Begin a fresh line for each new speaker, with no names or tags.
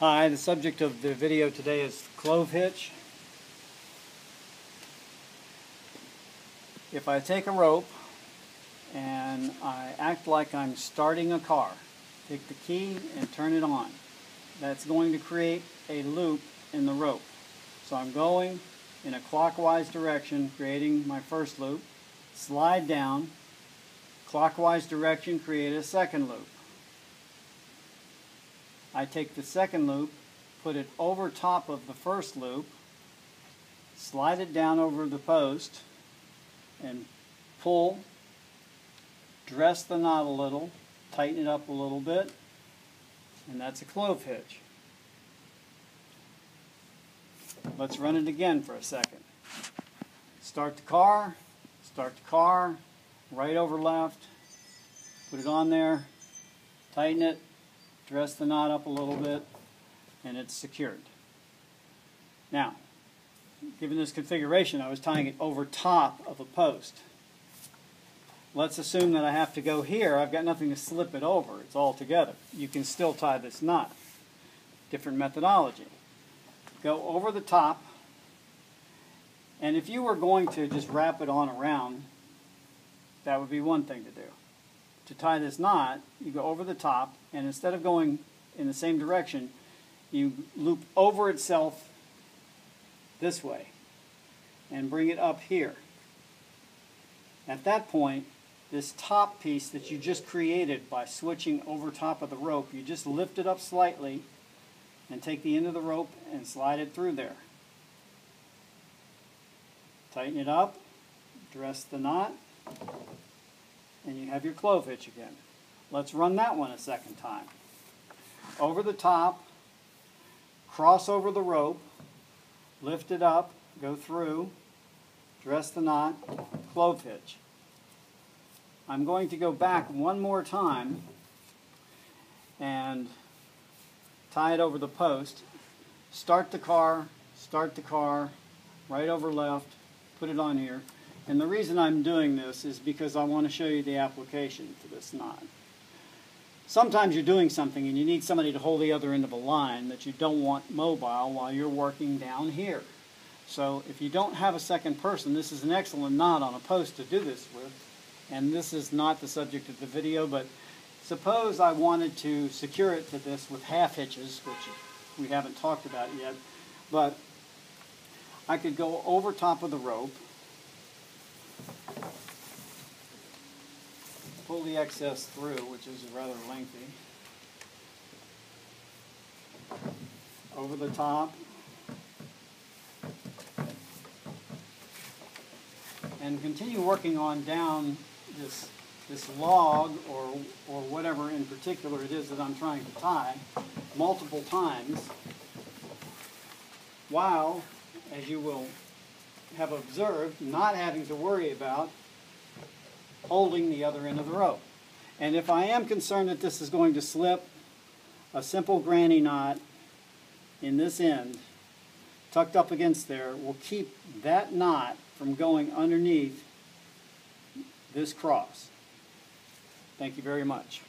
Hi, the subject of the video today is clove hitch. If I take a rope and I act like I'm starting a car, take the key and turn it on, that's going to create a loop in the rope. So I'm going in a clockwise direction, creating my first loop, slide down, clockwise direction, create a second loop. I take the second loop, put it over top of the first loop, slide it down over the post, and pull, dress the knot a little, tighten it up a little bit, and that's a clove hitch. Let's run it again for a second. Start the car, start the car, right over left, put it on there, tighten it, dress the knot up a little bit, and it's secured. Now, given this configuration, I was tying it over top of a post. Let's assume that I have to go here. I've got nothing to slip it over. It's all together. You can still tie this knot. Different methodology. Go over the top, and if you were going to just wrap it on around, that would be one thing to do to tie this knot, you go over the top, and instead of going in the same direction, you loop over itself this way and bring it up here. At that point, this top piece that you just created by switching over top of the rope, you just lift it up slightly and take the end of the rope and slide it through there. Tighten it up, dress the knot, and you have your clove hitch again. Let's run that one a second time. Over the top, cross over the rope, lift it up, go through, dress the knot, clove hitch. I'm going to go back one more time and tie it over the post. Start the car, start the car, right over left, put it on here. And the reason I'm doing this is because I want to show you the application for this knot. Sometimes you're doing something and you need somebody to hold the other end of a line that you don't want mobile while you're working down here. So if you don't have a second person, this is an excellent knot on a post to do this with. And this is not the subject of the video, but suppose I wanted to secure it to this with half hitches, which we haven't talked about yet, but I could go over top of the rope pull the excess through, which is rather lengthy. Over the top. And continue working on down this, this log or, or whatever in particular it is that I'm trying to tie multiple times while, as you will have observed, not having to worry about holding the other end of the rope. And if I am concerned that this is going to slip, a simple granny knot in this end, tucked up against there, will keep that knot from going underneath this cross. Thank you very much.